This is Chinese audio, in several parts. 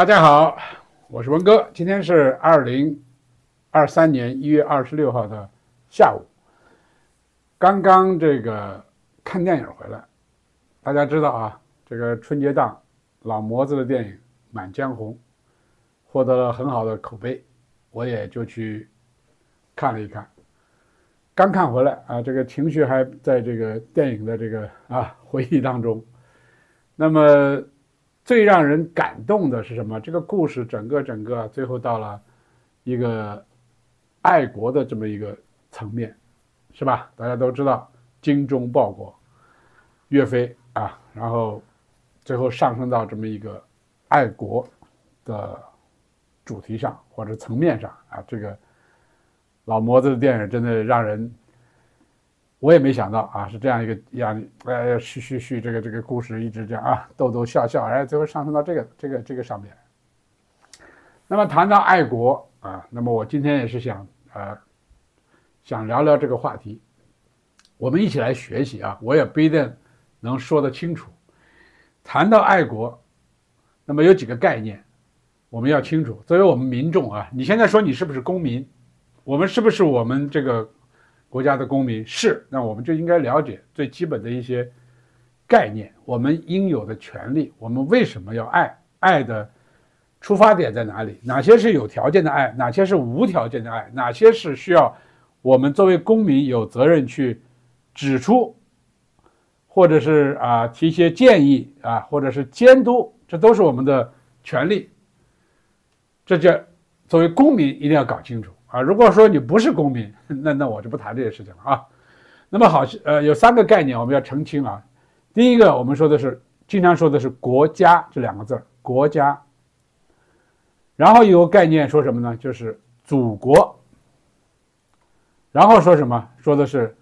大家好，我是文哥。今天是二零二三年一月二十六号的下午，刚刚这个看电影回来。大家知道啊，这个春节档老模子的电影《满江红》获得了很好的口碑，我也就去看了一看。刚看回来啊，这个情绪还在这个电影的这个啊回忆当中。那么。最让人感动的是什么？这个故事整个整个最后到了一个爱国的这么一个层面，是吧？大家都知道精忠报国，岳飞啊，然后最后上升到这么一个爱国的主题上或者层面上啊，这个老模子的电影真的让人。我也没想到啊，是这样一个样，呃，续续续，这个这个故事一直这样啊，逗逗笑笑，哎，最后上升到这个这个这个上面。那么谈到爱国啊，那么我今天也是想呃，想聊聊这个话题，我们一起来学习啊，我也不一定能说得清楚。谈到爱国，那么有几个概念我们要清楚。作为我们民众啊，你现在说你是不是公民？我们是不是我们这个？国家的公民是，那我们就应该了解最基本的一些概念，我们应有的权利，我们为什么要爱？爱的出发点在哪里？哪些是有条件的爱？哪些是无条件的爱？哪些是需要我们作为公民有责任去指出，或者是啊提一些建议啊，或者是监督？这都是我们的权利。这叫作为公民一定要搞清楚。啊，如果说你不是公民，那那我就不谈这些事情了啊。那么好，呃，有三个概念我们要澄清啊。第一个，我们说的是经常说的是“国家”这两个字儿，国家。然后有个概念说什么呢？就是祖国。然后说什么？说的是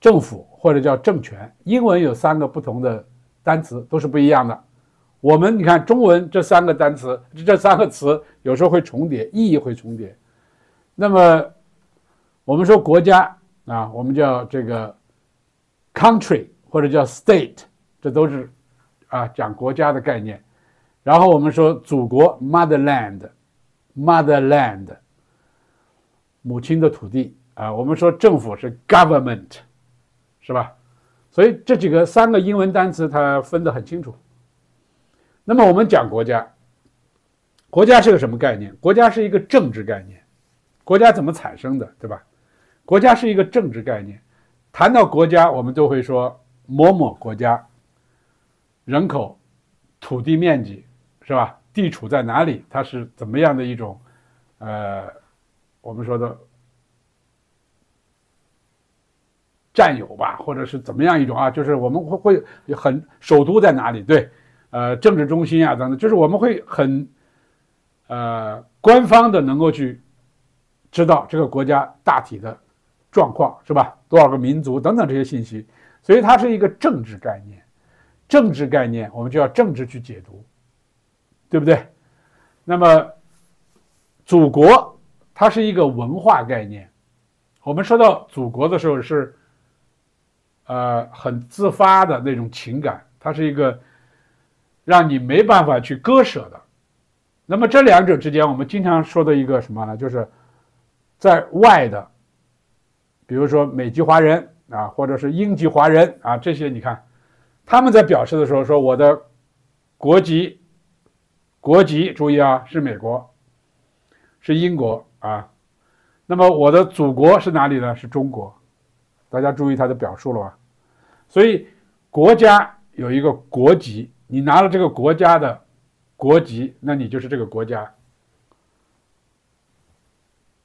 政府或者叫政权。英文有三个不同的单词，都是不一样的。我们你看中文这三个单词，这三个词有时候会重叠，意义会重叠。那么，我们说国家啊，我们叫这个 country 或者叫 state，这都是啊讲国家的概念。然后我们说祖国 motherland，motherland，母亲的土地啊。我们说政府是 government，是吧？所以这几个三个英文单词它分得很清楚。那么我们讲国家，国家是个什么概念？国家是一个政治概念。国家怎么产生的，对吧？国家是一个政治概念。谈到国家，我们都会说某某国家，人口、土地面积，是吧？地处在哪里？它是怎么样的一种，呃，我们说的占有吧，或者是怎么样一种啊？就是我们会会很首都在哪里？对，呃，政治中心啊等等，就是我们会很，呃，官方的能够去。知道这个国家大体的状况是吧？多少个民族等等这些信息，所以它是一个政治概念。政治概念我们就要政治去解读，对不对？那么，祖国它是一个文化概念。我们说到祖国的时候是，呃，很自发的那种情感，它是一个让你没办法去割舍的。那么这两者之间，我们经常说的一个什么呢？就是。在外的，比如说美籍华人啊，或者是英籍华人啊，这些你看，他们在表示的时候说我的国籍，国籍注意啊，是美国，是英国啊，那么我的祖国是哪里呢？是中国，大家注意他的表述了吧？所以国家有一个国籍，你拿了这个国家的国籍，那你就是这个国家。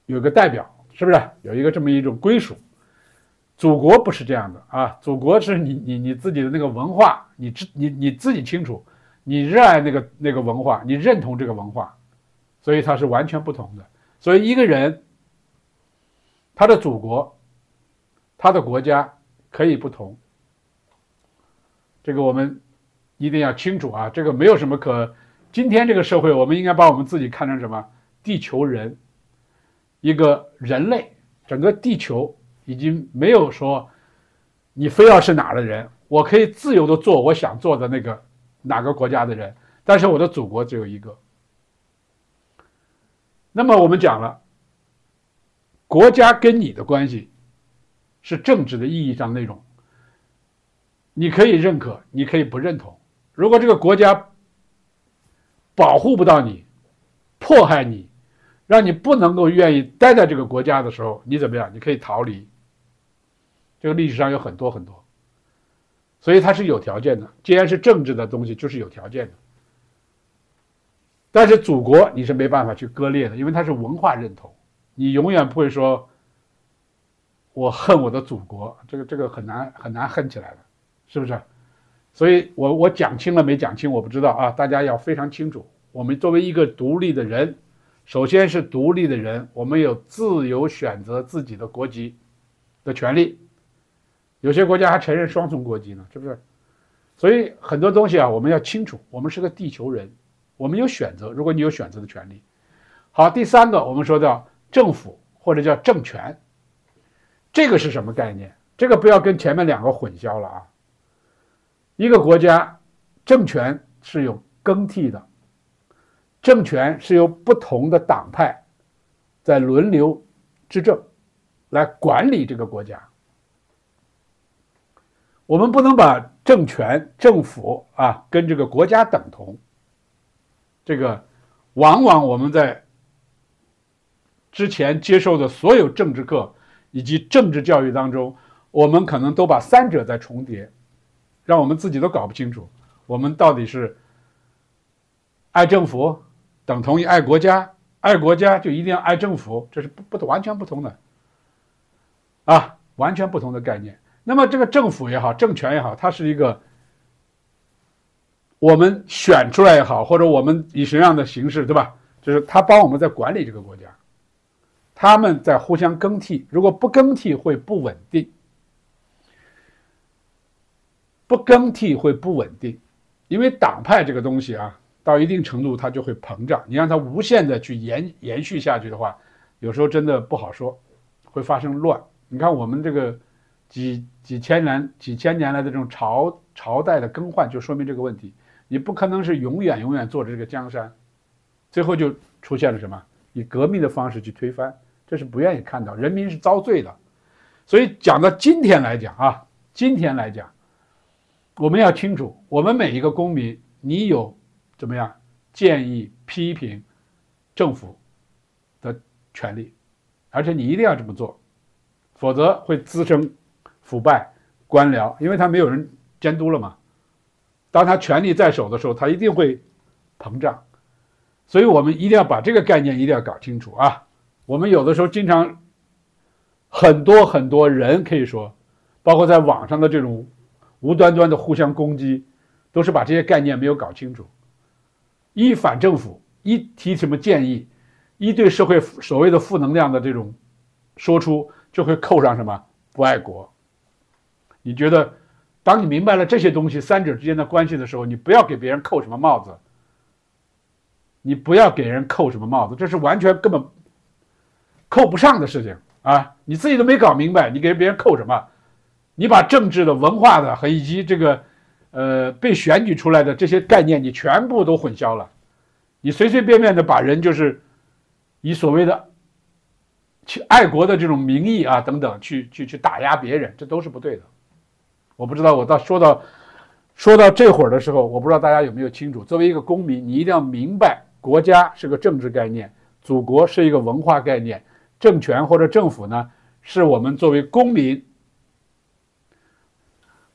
有个代表，是不是有一个这么一种归属？祖国不是这样的啊，祖国是你你你自己的那个文化，你知你你自己清楚，你热爱那个那个文化，你认同这个文化，所以它是完全不同的。所以一个人，他的祖国，他的国家可以不同，这个我们一定要清楚啊。这个没有什么可，今天这个社会，我们应该把我们自己看成什么？地球人。一个人类，整个地球已经没有说，你非要是哪的人，我可以自由的做我想做的那个哪个国家的人，但是我的祖国只有一个，那么我们讲了，国家跟你的关系是政治的意义上内容，你可以认可，你可以不认同。如果这个国家保护不到你，迫害你，让你不能够愿意待在这个国家的时候，你怎么样？你可以逃离。这个历史上有很多很多，所以它是有条件的。既然是政治的东西，就是有条件的。但是祖国你是没办法去割裂的，因为它是文化认同，你永远不会说“我恨我的祖国”，这个这个很难很难恨起来的，是不是？所以我我讲清了没讲清我不知道啊，大家要非常清楚。我们作为一个独立的人，首先是独立的人，我们有自由选择自己的国籍的权利。有些国家还承认双重国籍呢，是不是？所以很多东西啊，我们要清楚，我们是个地球人。我们有选择，如果你有选择的权利。好，第三个，我们说叫政府或者叫政权，这个是什么概念？这个不要跟前面两个混淆了啊。一个国家政权是有更替的，政权是由不同的党派在轮流执政来管理这个国家。我们不能把政权、政府啊跟这个国家等同。这个，往往我们在之前接受的所有政治课以及政治教育当中，我们可能都把三者在重叠，让我们自己都搞不清楚，我们到底是爱政府等同于爱国家，爱国家就一定要爱政府，这是不不完全不同的，啊，完全不同的概念。那么这个政府也好，政权也好，它是一个。我们选出来也好，或者我们以什么样的形式，对吧？就是他帮我们在管理这个国家，他们在互相更替。如果不更替，会不稳定；不更替会不稳定，因为党派这个东西啊，到一定程度它就会膨胀。你让它无限的去延延续下去的话，有时候真的不好说，会发生乱。你看我们这个几几千年、几千年来的这种朝朝代的更换，就说明这个问题。你不可能是永远永远坐着这个江山，最后就出现了什么？以革命的方式去推翻，这是不愿意看到，人民是遭罪的。所以讲到今天来讲啊，今天来讲，我们要清楚，我们每一个公民，你有怎么样建议批评政府的权利，而且你一定要这么做，否则会滋生腐败、官僚，因为他没有人监督了嘛。当他权力在手的时候，他一定会膨胀，所以我们一定要把这个概念一定要搞清楚啊！我们有的时候经常很多很多人可以说，包括在网上的这种无端端的互相攻击，都是把这些概念没有搞清楚。一反政府，一提什么建议，一对社会所谓的负能量的这种说出，就会扣上什么不爱国。你觉得？当你明白了这些东西三者之间的关系的时候，你不要给别人扣什么帽子。你不要给人扣什么帽子，这是完全根本扣不上的事情啊！你自己都没搞明白，你给别人扣什么？你把政治的、文化的和以及这个，呃，被选举出来的这些概念，你全部都混淆了。你随随便便的把人就是以所谓的去爱国的这种名义啊等等去去去打压别人，这都是不对的。我不知道，我到说到说到这会儿的时候，我不知道大家有没有清楚。作为一个公民，你一定要明白，国家是个政治概念，祖国是一个文化概念，政权或者政府呢，是我们作为公民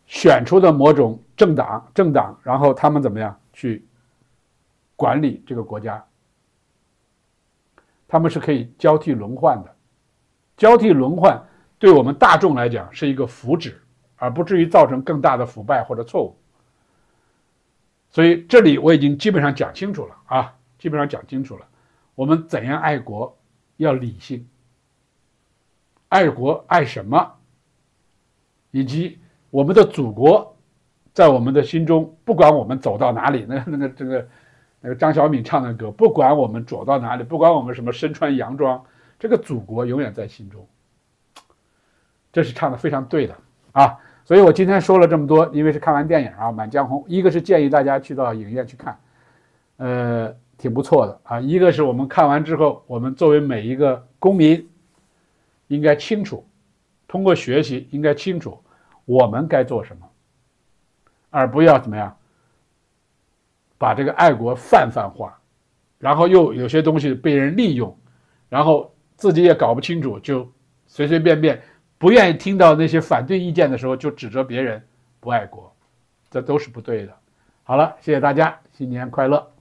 选出的某种政党，政党，然后他们怎么样去管理这个国家？他们是可以交替轮换的，交替轮换对我们大众来讲是一个福祉。而不至于造成更大的腐败或者错误，所以这里我已经基本上讲清楚了啊，基本上讲清楚了。我们怎样爱国，要理性。爱国爱什么？以及我们的祖国，在我们的心中，不管我们走到哪里，那那个这个那个张小敏唱的歌，不管我们走到哪里，不管我们什么身穿洋装，这个祖国永远在心中。这是唱的非常对的啊。所以我今天说了这么多，因为是看完电影啊，《满江红》，一个是建议大家去到影院去看，呃，挺不错的啊。一个是我们看完之后，我们作为每一个公民，应该清楚，通过学习应该清楚我们该做什么，而不要怎么样，把这个爱国泛泛化，然后又有些东西被人利用，然后自己也搞不清楚，就随随便便不愿意听到那些反对意见的时候，就指责别人不爱国，这都是不对的。好了，谢谢大家，新年快乐。